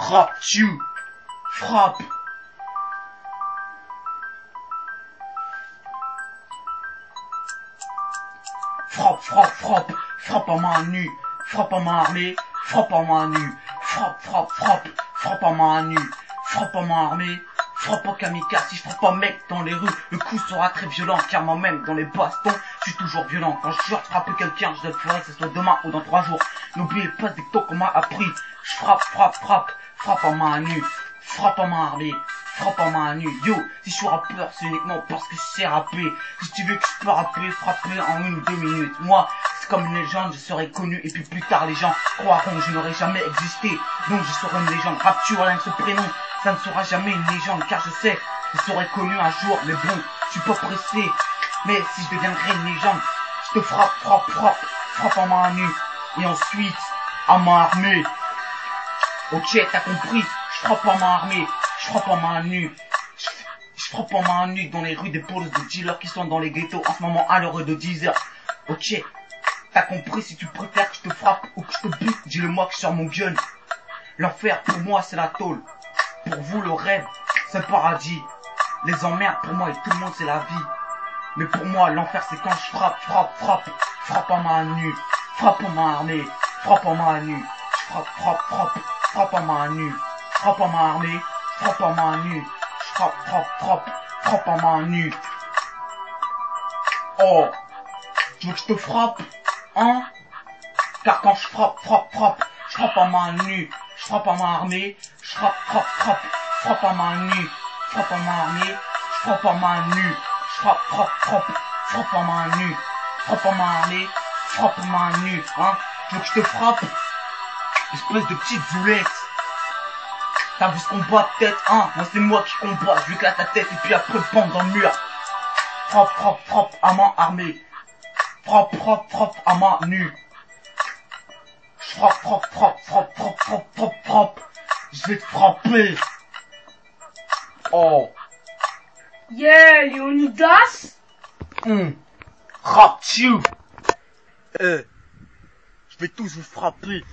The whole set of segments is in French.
Frappe, tu. Frappe. Frappe, frappe, frappe. Frappe à main nue. Frappe à main armée. Frappe à main nue. Frappe, frappe, frappe. Frappe à main nue. Frappe à main armée. Frappe au kamikaze, si je frappe un mec dans les rues, le coup sera très violent, car moi-même, dans les bastons, je suis toujours violent. Quand je jure frapper quelqu'un, je le ferai, que ce soit demain ou dans trois jours. N'oubliez pas taux qu'on m'a appris. Je frappe, frappe, frappe, frappe en main nue, frappe en main armée, frappe en main nue. Yo, si je suis rappeur, c'est uniquement parce que je sais rapper. Si tu veux que je peux rapper, frapper en une ou deux minutes. Moi, c'est comme une légende, je serai connu, et puis plus tard, les gens croiront que je n'aurais jamais existé. Donc je serai une légende. Rap-tu rien ce prénom ça ne sera jamais une légende car je sais je serai connu un jour mais bon je suis pas pressé mais si je deviendrai une légende je te frappe frappe frappe frappe en main nue et ensuite à main armée ok t'as compris. Je frappe en main armée. Je frappe en main nue je frappe en main nue dans les rues des polices de dealers qui sont dans les ghettos en ce moment à l'heure de 10 heures. Ok t'as compris. Si tu préfères que je te frappe ou que je te bute dis-le moi que sur mon gun. L'enfer pour moi c'est la tôle. Pour vous, le rêve, c'est le paradis. Les emmerdes, pour moi et tout le monde, c'est la vie. Mais pour moi, l'enfer, c'est quand je frappe, frappe, frappe, frappe en main nue, frappe en main armée, frappe en main nue, frappe, frappe, frappe, frappe en main nue, frappe en main armée, frappe en main nue, frappe, frappe, frappe, frappe en main nue. Oh, tu veux que je te frappe, hein? Car quand je frappe, frappe, frappe, je frappe en main nue, je frappe en main armée, je frappe, frappe, frappe, frappe en main nue, frappe en main armée, je frappe en main nue, je frappe, frappe, frappe, frappe en main nue, frappe en main armée, frappe en main nue, hein, tu veux que je te frappe? Espèce de petite zoulette. T'as vu ce combat de tête, hein? Moi c'est moi qui combat, je lui éclate ta tête et puis après pendre dans le mur. Frappe, frappe, frappe à main armée. Frappe, frappe, frappe à main nue. Frappe, frappe, frappe, frappe, frappe, frappe, frappe, frappe. Je vais te frapper. Oh. Yeah, Leonidas? Hum. Rap-tu? Eh. Je vais tous vous frapper.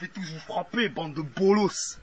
Vais tous vous frapper, bande de bolos.